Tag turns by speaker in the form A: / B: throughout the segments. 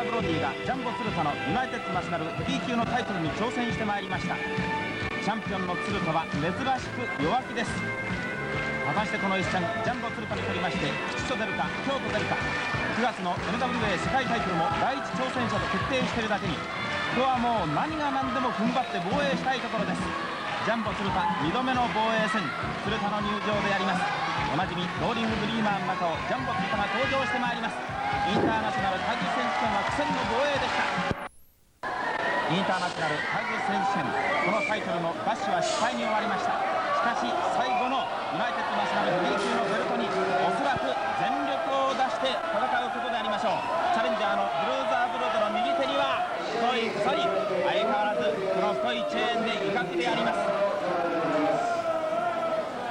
A: ザー・ブロディがジャンボ鶴田のユナイテッドナショナルヘビー級のタイトルに挑戦してまいりました。チャンピオンの鶴田は珍しく弱気です。果たしてこの一戦ジャンボ鶴田にとりまして吉と出るか京都出るか。9月の NWA 世界タイトルも第一挑戦者と決定しているだけにここはもう何が何でも踏ん張って防衛したいところです。ジャンボ鶴田2度目の防衛戦鶴田の入場であります。おなじみローリングドリーマーの中をジャンボ鶴田が登場してまいります。インターナショナルタグ選手権は苦戦の防衛でした。インターナショナルタグ選手権このタイトルのダッシュは失敗に終わりました。しかし最後のユナイテッドナショナルヘビー級のベルトにおそらく全力を出して戦うことでありましょう。チャレンジャーのブルーザーブロードの右手には太い鎖相変わらずこの太いチェーンで威嚇であります。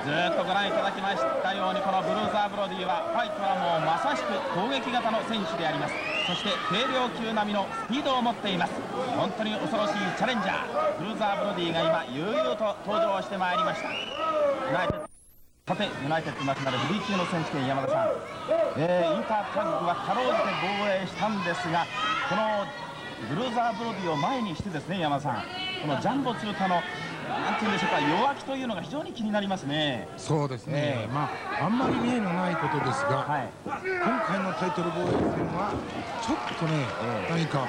A: ずっとご覧いただきましたようにこのブルーザー・ブロディはファイトはもうまさしく攻撃型の選手であります。そして軽量級並みのスピードを持っています。本当に恐ろしいチャレンジャー。ブルーザー・ブロディが今悠々と登場してまいりました。さてユナイテッドナショナルヘビー級の選手権山田さん、えー、インタータッグはかろうじて防衛したんですがこのブルーザー・ブロディを前にしてですね山田さん。このジャンボ鶴田のなんていうんでしょうか弱気というのが非常に気になりますね。
B: そうですね、えー、まああんまり例のないことですが、はい、今回のタイトル防衛戦はちょっとね、えー、何か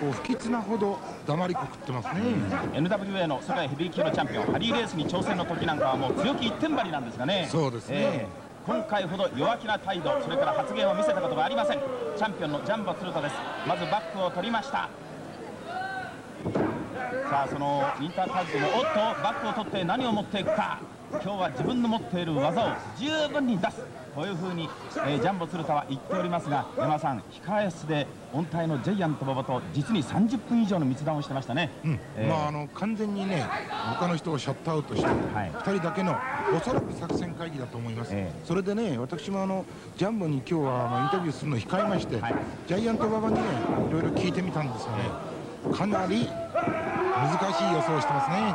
B: こう不吉なほど黙りこくってますね、
A: うん、NWA の世界ヘビー級のチャンピオンハリーレースに挑戦の時なんかはもう強気一点張りなんですがね。
B: そうですね、え
A: ー、今回ほど弱気な態度それから発言を見せたことがありません。チャンピオンのジャンボ鶴田です。まずバックを取りましたさあそのインタータッグもおっとバックを取って何を持っていくか。今日は自分の持っている技を十分に出す。こういうふうに、えー、ジャンボ鶴田は言っておりますが山さん控え室で音体のジャイアント馬場と実に30分以上の密談をしてましたね、
B: うん。えー、まああの完全にね他の人をシャットアウトして、はい、2人だけのおそらく作戦会議だと思います、えー、それでね私もあのジャンボに今日はあのインタビューするのを控えまして、はい、ジャイアント馬場にねいろいろ聞いてみたんですがねかなり難しい予想をしてますね。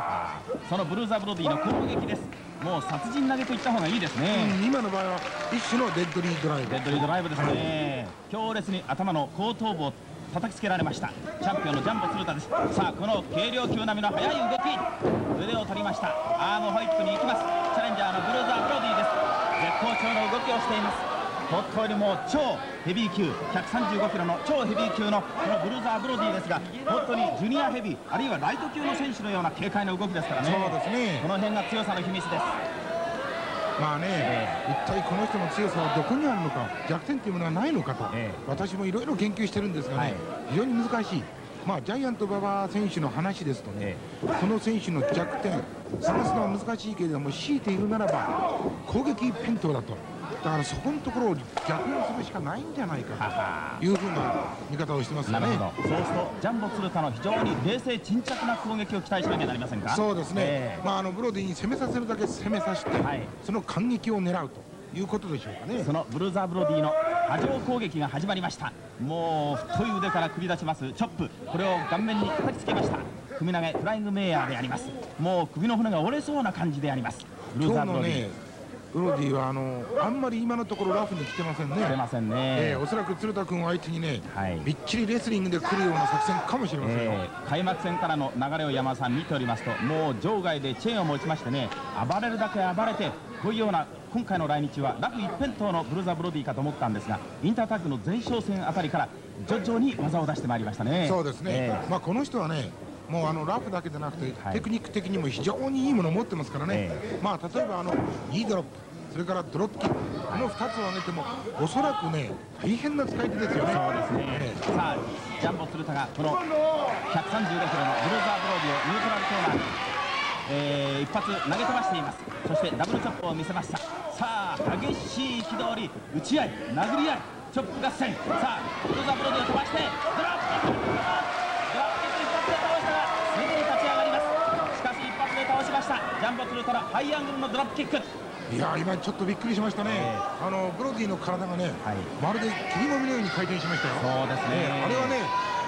A: そのブルーザーブロディの攻撃です。もう殺人投げといった方がいいですね、
B: うん、今の場合は一種のデッドリードライブ。
A: デッドリードライブですね、強烈に頭の後頭部を叩きつけられました。チャンピオンのジャンボ鶴田です。さあこの軽量級並みの速い動き。腕を取りました。アームホイップに行きます。チャレンジャーのブルーザーブロディです。絶好調の動きをしています本当にもう超ヘビー級135キロの超ヘビー級のこのブルーザー・ブロディですが本当にジュニアヘビーあるいはライト級の選手のような軽快な動きですからね。
B: そうですね。
A: この辺が強さの秘密です。
B: まあね、えー、一体この人の強さはどこにあるのか弱点というものはないのかと、えー、私もいろいろ研究してるんですがね、はい、非常に難しい。まあ、ジャイアント馬場選手の話ですとね、この選手の弱点探すのは難しいけれども強いているならば攻撃一辺倒だとだからそこのところを逆用するしかないんじゃないかというふうな見方をしてますよね。
A: そうするとジャンボ鶴田の非常に冷静沈着な攻撃を期待しなきゃなりませんか？
B: そうですね、えー、まあ、あのブロディに攻めさせるだけ攻めさせて、はい、その感激を狙うということでしょうかね。
A: そのブルーザー・ブロディの波状攻撃が始まりました。もう太い腕から繰り出します。チョップ。これを顔面に叩きつけました。首投げフライングメイヤーであります。もう首の骨が折れそうな感じであります。
B: ブルーザー・ブロディウロディはあのあんまり今のところラフに来てませんね。
A: 来てませんね。え
B: ー、おそらく鶴田君を相手にね、はい、びっちりレスリングで来るような作戦かもしれませんよ、え
A: ー、開幕戦からの流れを山田さん見ておりますと、もう場外でチェーンを持ちましてね、暴れるだけ暴れて、こういうような今回の来日はラフ一辺倒のブルーザー・ブロディかと思ったんですがインタータッグの前哨戦あたりから徐々に技を出してまいりましたね。
B: そうですね、えー、まあこの人はねもうあのラフだけでなくて、はい、テクニック的にも非常にいいものを持ってますからね、えー、まあ例えばあのいいドロップそれからドロップキックこの2つを挙げてもおそらくね大変な使い手ですよね。
A: そうですね、えー、さあジャンボ鶴田がこの135キロのブルーザー・ブローディをニュートラルコーナーに、えー、一発投げ飛ばしています。そしてダブルチョップを見せました。さあ激しい軌道に打ち合い殴り合いチョップ合戦。さあブルーザー・ブローディを飛ばしてドロップキック一発で倒したがすぐに立ち上がりますしかし一発で倒しましたジャンボ鶴田のハイアングルのドロップキック。
B: いや今ちょっとびっくりしましたね、えー、あのブロディの体がね、はい、まるで切りもみのように回転しましたよ。
A: そうですね、
B: えー、あれはね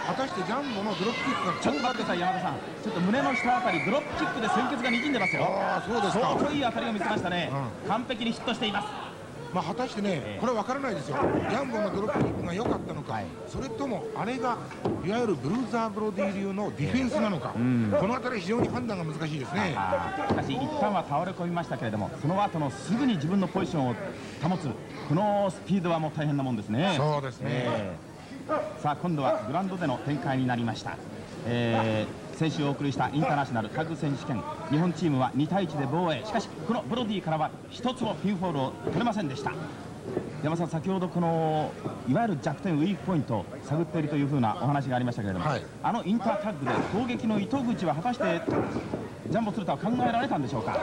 B: 果たしてジャンボのドロップキックが
A: ちょっと待ってください山田さん。ちょっと胸の下あたりドロップキックで鮮血がにじんでますよ。
B: ああそうですか。
A: 相当いい当たりを見せましたね、うん、完璧にヒットしています
B: まあ、果たしてね、これは分からないですよ、ヤンボのドロップキックが良かったのか、はい、それともあれがいわゆるブルーザー・ブロディ流のディフェンスなのか、うん、この辺り、非常に判断が難しいですね。
A: しかし、一旦は倒れ込みましたけれども、その後のすぐに自分のポジションを保つ、このスピードはもう大変なもんですね。
B: そうですね、え
A: ー、さあ今度はグラウンドでの展開になりました。えー、先週お送りしたインターナショナルタッグ選手権日本チームは2対1で防衛。しかしこのブロディからは1つもピンフォールを取れませんでした。山さん、先ほどこのいわゆる弱点、ウィークポイントを探っているというふうなお話がありましたけれども、はい、あのインタータッグで攻撃の糸口は果たしてジャンボ鶴田は考えられたんでしょうか？い
B: や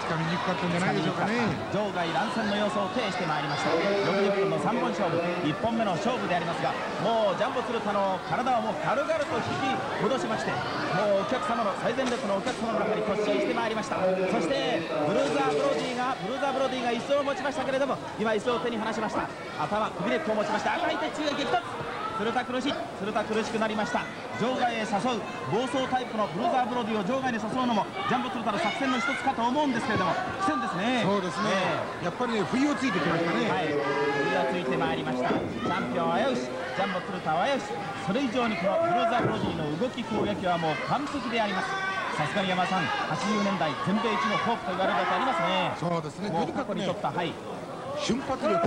B: つかみにくかったんじゃないでしょうかね。
A: 場外乱戦の様子を呈してまいりました。60分の3本勝負1本目の勝負でありますがもうジャンボ鶴田の体をもう軽々と引き戻しましてもうお客様の最前列のお客様の中に突進してまいりました。そしてブルーザー・ブロディがブルーザー・ブロディが椅子を持ちましたけれども今椅子を手に離しました。頭首ネックを持ちまして赤い鉄柱へ激突鶴田苦しい鶴田苦しくなりました。場外へ誘う暴走タイプのブルーザーブロディを場外に誘うのもジャンボ鶴田の作戦の一つかと思うんですけれども苦戦ですね。
B: そうですね、えー、やっぱりね不意をついてきましたね。はい。
A: 不意をついてまいりました。チャンピオンは危うしジャンボ鶴田は危うし。それ以上にこのブルーザーブロディの動き攻撃はもう完璧であります。さすがに山さん80年代全米一のホープと言われることありますね。
B: そうですね。
A: もう過去に取った、はい
B: 瞬発力、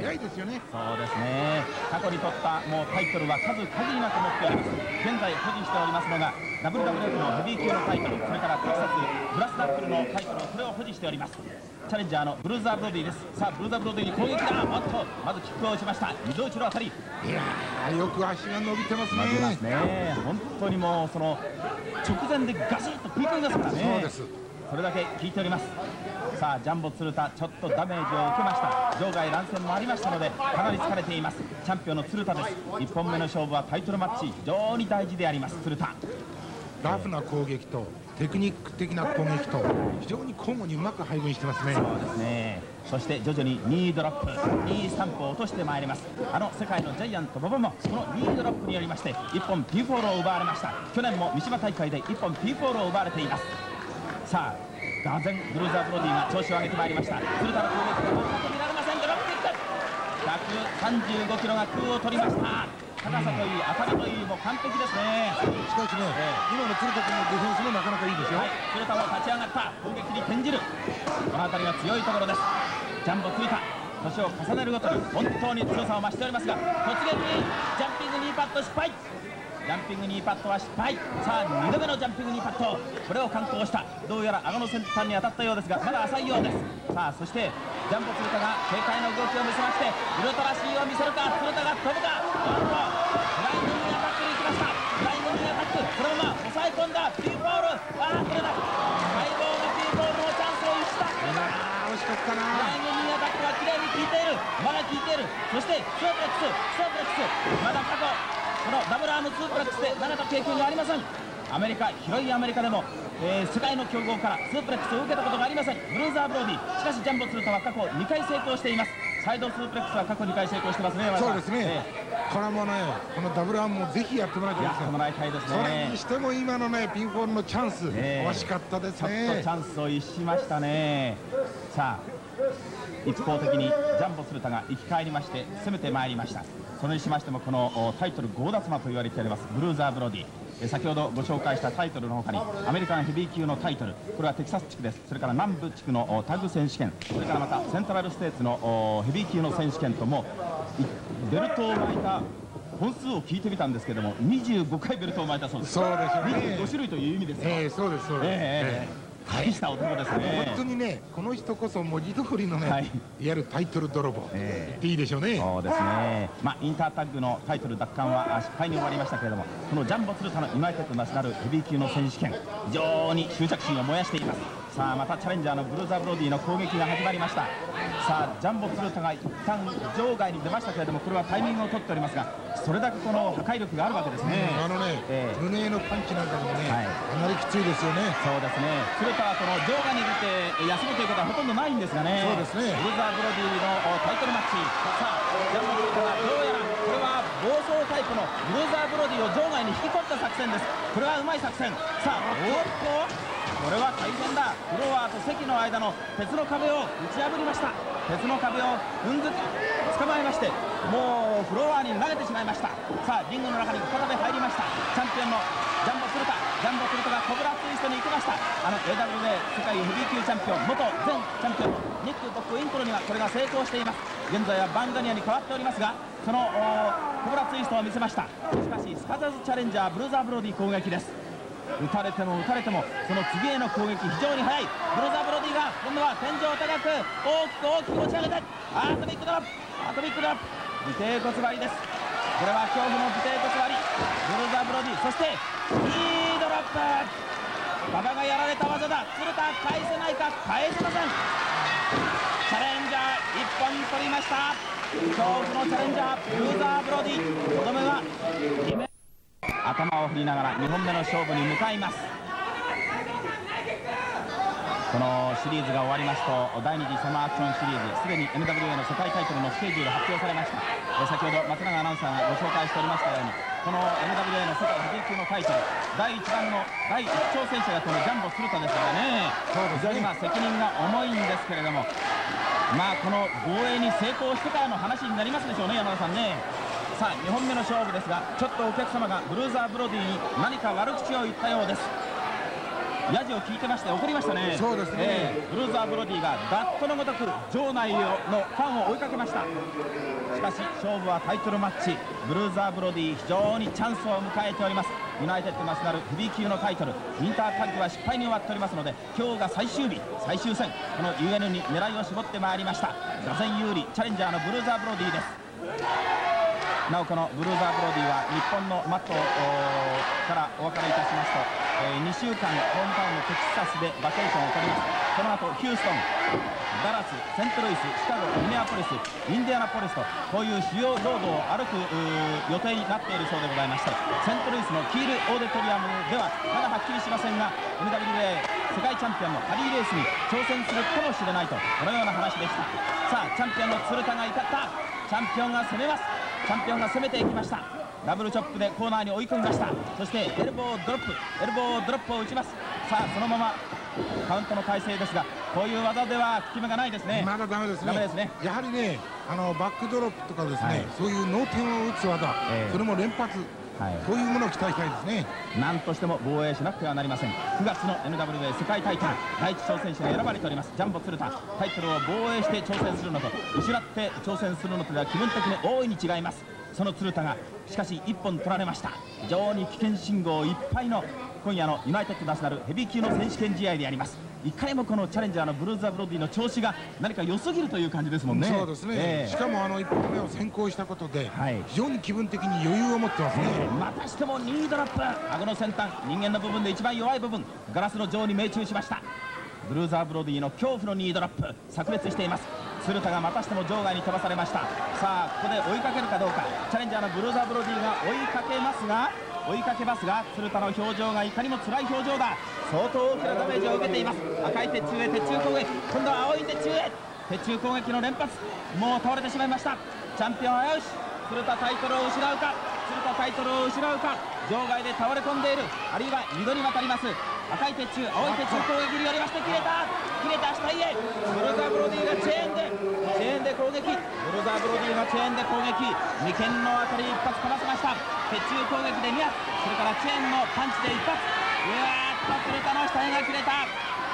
B: 早いですよね。
A: そうですね。過去に取ったもうタイトルは数限りなく持っております。現在保持しておりますのが WWF のヘビー級のタイトルそれからテキサスブラスナックルのタイトルこれを保持しております。チャレンジャーのブルーザーブロディです。さあブルーザーブロディに攻撃だ。おっとまずキックを打ちました。二度打ちの当たり。い
B: やよく足が伸びてますね。伸び
A: ますね。本当にもうその直前でガシッと食い込みますからね。
B: そうです
A: それだけ効いております。さあジャンボ鶴田ちょっとダメージを受けました。場外乱戦もありましたのでかなり疲れています。チャンピオンの鶴田です。1本目の勝負はタイトルマッチ非常に大事であります鶴田。
B: ラフな攻撃とテクニック的な攻撃と非常に交互にうまく配分してますね。
A: そうですね。そして徐々にニードロップニースタンプを落としてまいります。あの世界のジャイアント馬場もこのニードロップによりまして1本 P フォールを奪われました。去年も三島大会で1本 P フォールを奪われていますさあがぜんブルーザー・ブロディが調子を上げてまいりました。鶴田の攻撃が見られません。ドロップキック。135キロが空を取りました。高さといい当たりといいもう完璧ですね。
B: しかしね、えー、今の鶴田君のディフェンスもなかなかいいですよ、はい、
A: 鶴田も立ち上がった。攻撃に転じる。この辺りが強いところです。ジャンボ鶴田年を重ねるごとに本当に強さを増しておりますが突撃。ジャンピングニーパット失敗ジャンピングニーパットは失敗。さあ2度目のジャンピングニーパット。これを敢行した。どうやら顎の先端に当たったようですがまだ浅いようです。さあそしてジャンボ鶴田が軽快な動きを見せましてウルトラ C を見せるか鶴田が飛ぶか。おっとフライングニーアタックに行きました。フライングニーアタック。このまま抑え込んだ。P ボール。ああこれだ待望の P ボールのチャンスを逸した。
B: 惜しかったな。フ
A: ライングニーアタックは綺麗に効いている。まだ効いている。そしてスープレックス。スープレックス。まだ過去このダブルアームツープラックスで投げた経験がありません。アメリカ広いアメリカでも、えー、世界の強豪からスープレックスを受けたことがありません。ブルーザー・ブロディしかしジャンボ鶴田は過去2回成功しています。サイドスープレックスは過去2回成功してますね
B: そうですね、えー、これもねこのダブルアームもぜひやってもらいたいです
A: やってもらいたいですね。
B: それにしても今のねピンポンのチャンス、え。ー、惜しかったですね。
A: ちょっとチャンスを逸しましたね。さあ一方的にジャンボ鶴田が生き返りまして攻めてまいりました。それにしましてもこのタイトル強奪魔と言われておりますブルーザー・ブロディ。先ほどご紹介したタイトルの他にアメリカンヘビー級のタイトル。これはテキサス地区です。それから南部地区のタッグ選手権。それからまたセントラルステーツのヘビー級の選手権ともベルトを巻いた本数を聞いてみたんですけども25回ベルトを巻いたそうです。
B: そうですよ
A: ね。25種類という意味ですよ、え
B: ー、そうですそうです、え
A: ーえー大した男ですね。
B: 本当にねこの人こそ文字通りのね、はい、いわゆるタイトル泥棒、えー、っていいでしょうね。
A: そうですね。まあインタータッグのタイトル奪還は失敗に終わりましたけれどもこのジャンボ鶴田のユナイテッドナショナルヘビー級の選手権非常に執着心を燃やしていますさあまたチャレンジャーのブルーザー・ブロディの攻撃が始まりました。さあジャンボ鶴田が一旦場外に出ましたけれどもこれはタイミングを取っておりますがそれだけこの破壊力があるわけですね、
B: あのね、えー、胸のパンチなんかもね、はい、かなりきついですよね。
A: そうですね。鶴田はこの場外に出て休むということはほとんどないんですがね。
B: そうですね。
A: ブルーザー・ブロディのタイトルマッチ。さあジャンボ鶴田がどうやらこれは暴走タイプのブルーザー・ブロディを場外に引き込った作戦です。これはうまい作戦。さあおっとこれは大変だ。フロアと席の間の鉄の壁を打ち破りました。鉄の壁を踏んづけ捕まえましてもうフロアに投げてしまいました。さあリングの中に再び入りました。チャンピオンのジャンボ鶴田。ジャンボ鶴田がコブラツイストに行きました。あの AWA 世界ヘビー級チャンピオン元前チャンピオンニック・ボックウィンクルにはこれが成功しています。現在はバーン・ガニアに変わっておりますがそのコブラツイストを見せました。しかしすかさずチャレンジャーブルーザーブロディ攻撃です。打たれても打たれてもその次への攻撃非常に速い。ブルーザーブロディが今度は天井を高く。大きく大きく持ち上げてアートミックドロップ。アートミックドロップ。尾低骨張りです。これは恐怖の尾低骨張り。ブロザーブロディそしていいドロップ。馬場がやられた技だ。鶴田返せないか？返せません。チャレンジャー1本取りました。恐怖のチャレンジャーブーザーブロディ。とどめは頭を振りながら2本目の勝負に向かいます。このシリーズが終わりますと第2次サマーアクションシリーズすでに NWA の世界タイトルのスケジュール発表されました。先ほど松永アナウンサーがご紹介しておりましたようにこの NWA の世界ヘビー級のタイトル第1番の第1挑戦者がこのジャンボ鶴田ですからね。非常にま責任が重いんですけれどもまあこの防衛に成功してからの話になりますでしょうね山田さんね。さあ2本目の勝負ですがちょっとお客様がブルーザーブロディに何か悪口を言ったようです。ヤジを聞いてまして怒りましたね。
B: そうですね、
A: えー、ブルーザーブロディがダットのごとく場内のファンを追いかけました。しかし勝負はタイトルマッチ。ブルーザーブロディ非常にチャンスを迎えております。ユナイテッドナショナルヘビー級のタイトル。ウィンタータッグは失敗に終わっておりますので今日が最終日最終戦。この UN に狙いを絞ってまいりました。打線有利チャレンジャーのブルーザーブロディです。なおこのブルーザーブロディは日本のマットからお別れいたしますと、えー、2週間ホームタウンのテキサスでバケーションを取りますその後ヒューストンダラスセントルイスシカゴミネアポリスインディアナポリスとこういう主要ロードを歩く予定になっているそうでございましてセントルイスのキールオーデトリアムではまだはっきりしませんが NWA 世界チャンピオンのハリーレースに挑戦するかもしれないとこのような話でしたさあチャンピオンの鶴田が怒ったチャンピオンが攻めますチャンピオンが攻めていきました。ダブルチョップでコーナーに追い込みました。そしてエルボードロップエルボードロップを打ちます。さあそのままカウントの体勢ですがこういう技では効き目がないですね。
B: まだダメですね。ですね。やはりねあのバックドロップとかですね、はい、そういう脳天を打つ技、えー、それも連発。はい、そういうものを期待したいですね。
A: 何としても防衛しなくてはなりません。9月の NWA 世界タイトル第一挑戦者が選ばれております。ジャンボ鶴田タイトルを防衛して挑戦するのと失って挑戦するのとでは気分的に大いに違いますその鶴田がしかし1本取られました。非常に危険信号いっぱいの今夜のユナイテッドナショナルヘビー級の選手権試合であります。いかにもこのチャレンジャーのブルーザーブロディの調子が何か良すぎるという感じですもんね。
B: そうですね、えー、しかもあの1本目を先行したことで、はい、非常に気分的に余裕を持ってますね、えー、
A: またしても2ドロップ。顎の先端。人間の部分で一番弱い部分。ガラスの上に命中しました。ブルーザーブロディの恐怖の2ドロップ。炸裂しています鶴田がまたしても場外に飛ばされました。さあここで追いかけるかどうか。チャレンジャーのブルーザーブロディが追いかけますが追いかけますが鶴田の表情がいかにも辛い表情だ。相当大きなダメージを受けています。赤い鉄柱へ鉄柱攻撃。今度は青い鉄柱へ。鉄柱攻撃の連発。もう倒れてしまいました。チャンピオンはよし。鶴田タイトルを失うか。鶴田タイトルを失うか。場外で倒れ込んでいる。あるいは二度にわたります。赤い鉄柱青い鉄柱攻撃によりまして切れた。切れた下へブルザーブロディがチェーンで。チェーンで攻撃。ブルザーブロディがチェーンで攻撃。眉間の当たり一発かませました。鉄柱攻撃で2発。それからチェーンのパンチで一発。うわーっと鶴田の下絵が切れた。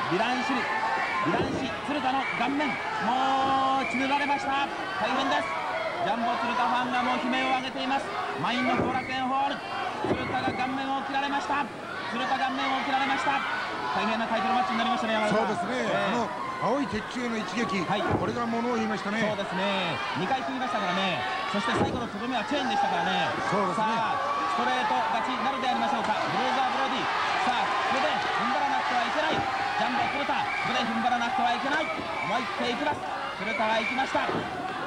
A: ヴィランシル。ヴィランシ鶴田の顔面。もう血塗られました。大変です。ジャンボ鶴田ファンがもう悲鳴を上げています。満員の後楽園ホール。鶴田が顔面を切られました。鶴田顔面を切られました。大変なタイトルマッチになりましたね山
B: そうですね、えー、この青い鉄柱への一撃、はい、これがものを言いましたね。
A: そうですね。2回組みましたからね。そして最後のとどめはチェーンでしたからね。
B: そうですね。
A: ストレート勝ちになるでありましょうか。ブルーザーブロディ。さあここで踏ん張らなくてはいけない。ジャンボ鶴田ここで踏ん張らなくてはいけない。思い切っていきます鶴田が行きました。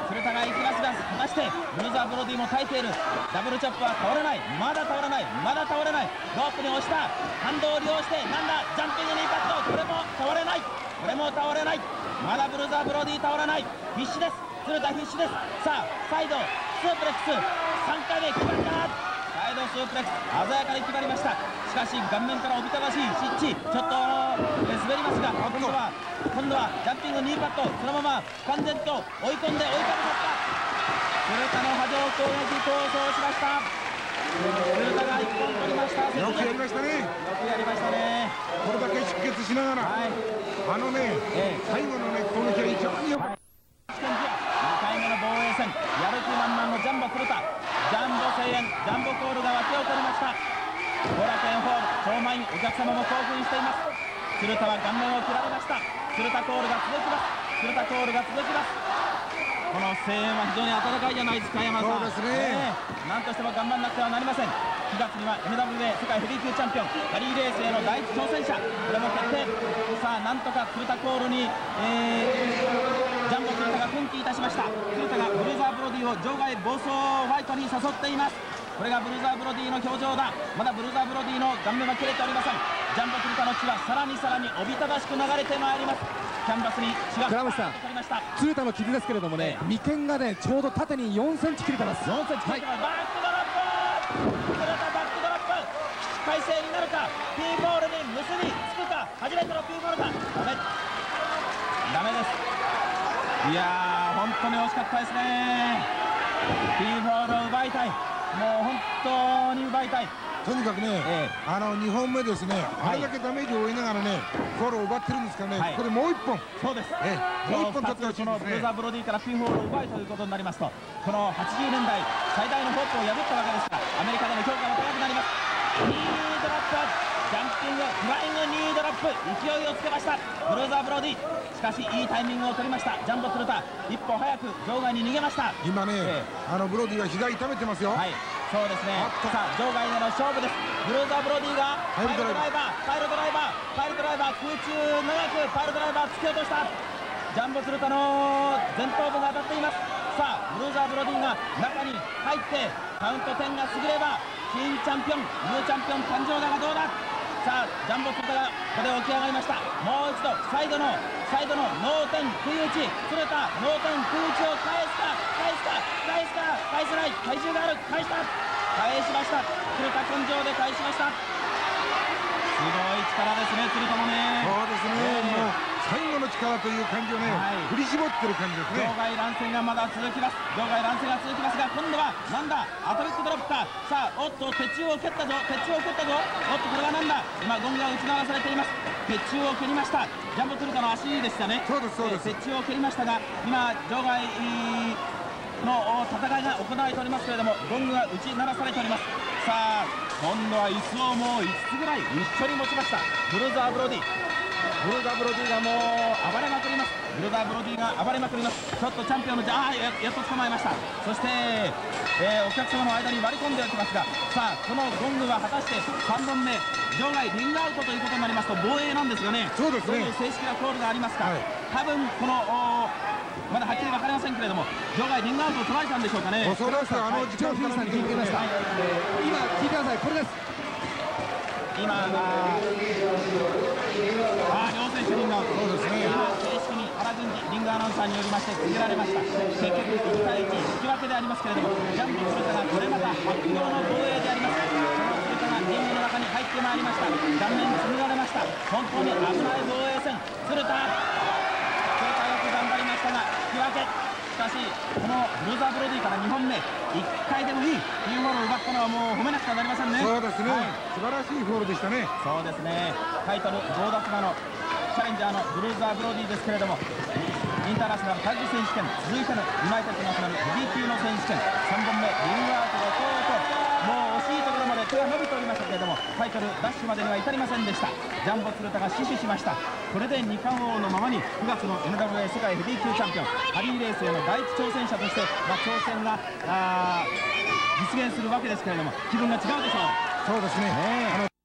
A: 鶴田が行きますが果たしてブルーザーブロディも耐えている。ダブルチョップは倒れない。まだ倒れない。まだ倒れない。ロープに押した。反動を利用してなんだ？ジャンピングにパットこれも倒れない。これも倒れない。まだブルーザーブロディ倒らない。必死です。鶴田必死です。さあサイド。スープレックス。3回目決まった。サイドススープレックス鮮やかに決まりました。しかし顔面からおびただしいシッチ。ちょっと滑りますが今度は今度はジャンピングニーパットそのまま完全と追い込んで追いかけった。古田の波状攻撃構想しました。古田が一本取りました。
B: よくやりましたね。
A: よくやりましたね。
B: これだけ出血しながら、はい、あのね、ええ、最後のね攻撃は非常によく、はい
A: 戦やる気満々のジャンボ古田ジャンボ声援ジャンボコールが沸き起こりました後楽園ホール超満員お客様も興奮しています鶴田は顔面を切られました鶴田コールが続きます。鶴田コールが続きます。この声援は非常に温かいじゃないですか山
B: さん。そうですね、
A: えー、としても頑張らなくてはなりません9月には MWA 世界ヘビー級チャンピオンハリーレースへの第一挑戦者これも決定さあなんとか鶴田コールに、えージャンボ鶴田が奮起いたしました。鶴田がブルーザーブロディを場外暴走ファイトに誘っています。これがブルーザーブロディの表情だ。まだブルーザーブロディの顔面は切れておりません。ジャンボ鶴田の血はさらにさらにおびただしく流れてまいります。キャンバスに血が
C: 倉さん鶴田の傷ですけれどもね、眉間がねちょうど縦に4センチ切れてます。
A: 4センチ切れてます、はい、バックドロップ。鶴田バックドロップ。起死回生になるか。P ボールに結びつくか。初めての P ボールだダメ。ダメです。いやー本当に惜しかったですね。ピーボールを奪いたいもう本当に奪いたい。
B: とにかくね、ええ、あの2本目ですね、はい、あれだけダメージを負いながらね、フォローを奪ってるんですからね、はい、ここでもう1本、
A: そうです、
B: ええ、もう1本取ってほしいですね、
A: ブルザーブロディからピンホールを奪いということになりますと、この80年代最大のホープを破ったわけですから、アメリカでの評価が高くなります。ニードラップジャンピングフライングニードラップ。勢いをつけました。ブルーザーブロディ。しかしいいタイミングを取りました。ジャンボ鶴田。一歩早く場外に逃げました。
B: 今ね、えー、あのブロディは膝痛めてますよ。
A: はい。そうですね。さあ場外での勝負です。ブルーザーブロディがパイルドライバー。パイルドライバー。パイルドライバー。空中長くパイルドライバー突き落とした。ジャンボ鶴田の前頭部が当たっています。さあブルーザーブロディが中に入ってカウント10が過ぎれば新チャンピオンニューチャンピオン誕生だがどうだ？さあジャンボ鶴田がここで起き上がりました。もう一度サイドのサイドの脳天食い打ち。釣れた脳天食い打ちを返すか返すか返すか返せない。体重がある。返した。返しました。釣れた根性で返しました。すごい力ですね鶴田もね。
B: そうですね、もう最後の力という感じをね、はい、振り絞ってる感じですね。
A: 場外乱戦がまだ続きます。場外乱戦が続きます。が今度はなんだ？アトリックドロップか。さあおっと鉄柱を蹴ったぞ。鉄柱を蹴ったぞ。おっとこれはなんだ？今ゴンが打ち鳴らされています。鉄柱を蹴りました。ジャンボ鶴田の足でしたね。
B: そうですそうです、
A: えー、鉄柱を蹴りましたが今場外の戦いが行われておりますけれどもゴングが打ち鳴らされております。さあ今度は椅子をもう5つぐらい一緒に持ちました。ブルーザー・ブロディブルーザー・ブロディがもう暴れまくります。ブルーザー・ブロディが暴れまくります。ちょっとチャンピオンのああややっと捕まえました。そして、えー、お客様の間に割り込んでおきますがさあこのゴングは果たして3本目場外リングアウトということになりますと防衛なんですがね。
B: そうですね。
A: 正式なコールがありますか、はい、多分このまだはっきり分かりませんけれども場外リングアウトを取られたんでしょうかね。
B: おそあの時間
C: から聞いてました、はい、今聞いてください。これです
A: 今あ両選手リングアウト。
B: そうですね
A: 正式に原郡司リングアナウンサーによりまして告げられました。結局1対1引き分けでありますけれどもジャンプするかがこれまた白強の防衛であります。リングの中に入ってまいりました。顔面詰められました。本当に危ない防衛戦鶴田。鶴田よく頑張りましたが引き分け。しかしこのブルーザーブロディから2本目。1回でもいい。ピンフォールを奪ったのはもう褒めなくてはなりませんね。
B: そうですね、はい、素晴らしいフォールでしたね。
A: そうですね。タイトル強奪馬のチャレンジャーのブルーザーブロディですけれどもインターナショナルタッグ選手権続いてのユナイテッドナショナルヘビー級の選手権。3本目リングアウトがとうとうもう惜しいところまで手が伸びておりましたけれどもタイトルダッシュまでには至りませんでした。ジャンボ鶴田が死守しました。これで二冠王のままに9月の NWA 世界ヘビー級チャンピオンハリーレースへの第一挑戦者として、まあ、挑戦が実現するわけですけれども気分が違うでしょう。
B: そうですね、ね